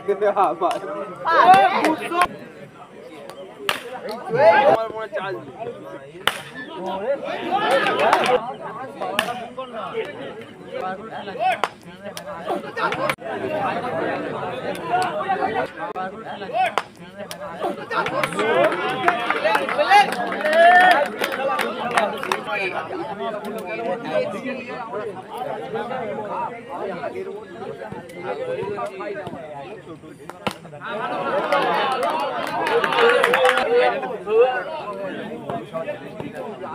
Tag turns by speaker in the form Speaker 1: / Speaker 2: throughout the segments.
Speaker 1: আমার
Speaker 2: छोटू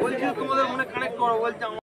Speaker 1: বলছি
Speaker 3: তোমাদের মনে কানেক্ট করো বলছে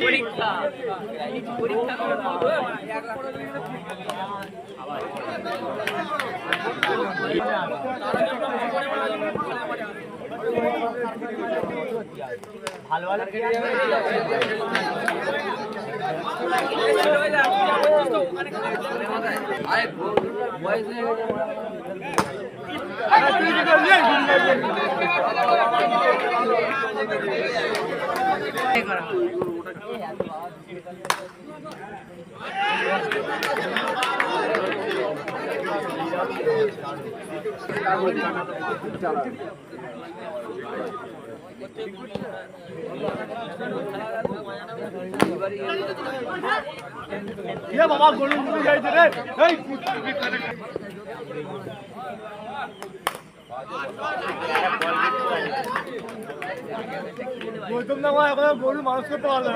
Speaker 1: পরীক্ষা। পরীক্ষা আবার ভালো ভালো করা ये बाबा गोल्डन जाए रे। আমার
Speaker 4: মনে
Speaker 5: চাল গরু মানুষকে পাওয়া যায়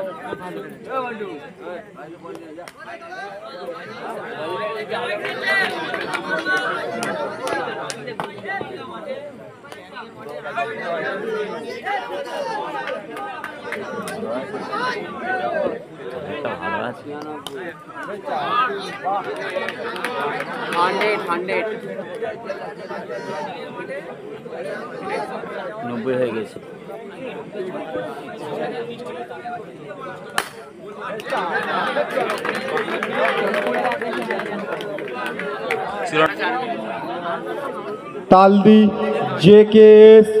Speaker 4: हंड्रेड हंड्रेड
Speaker 5: नब्बे
Speaker 4: है गई হান্ড্রেড
Speaker 6: নব্বই হয়ে গেছে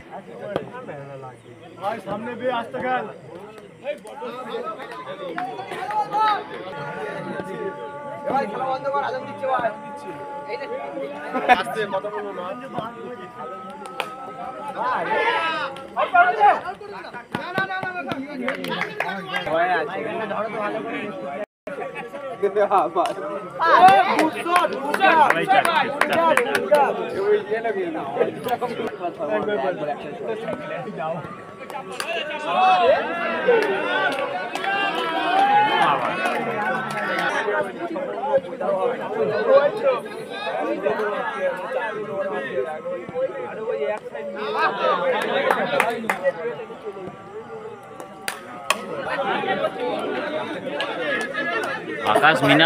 Speaker 3: এস সামনে
Speaker 2: ভাই খেলা বন্ধ কর আজান দিচ্ছে ভাই
Speaker 3: আস্তে কথা বলো না
Speaker 1: দেবে আমার
Speaker 4: Thank you.
Speaker 5: আকাশ
Speaker 4: মিনা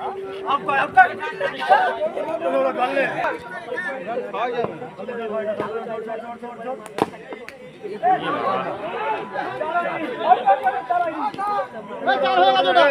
Speaker 4: आपका आपका चलो
Speaker 1: चलो चलो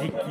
Speaker 4: কি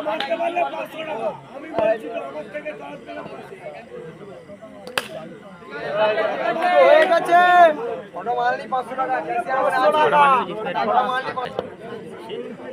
Speaker 2: বলটা পাঁচশো কেন বলি? সব পাঁচশো বেশি বলে দরকার ছিল।
Speaker 4: ও, টাকা আ- আমি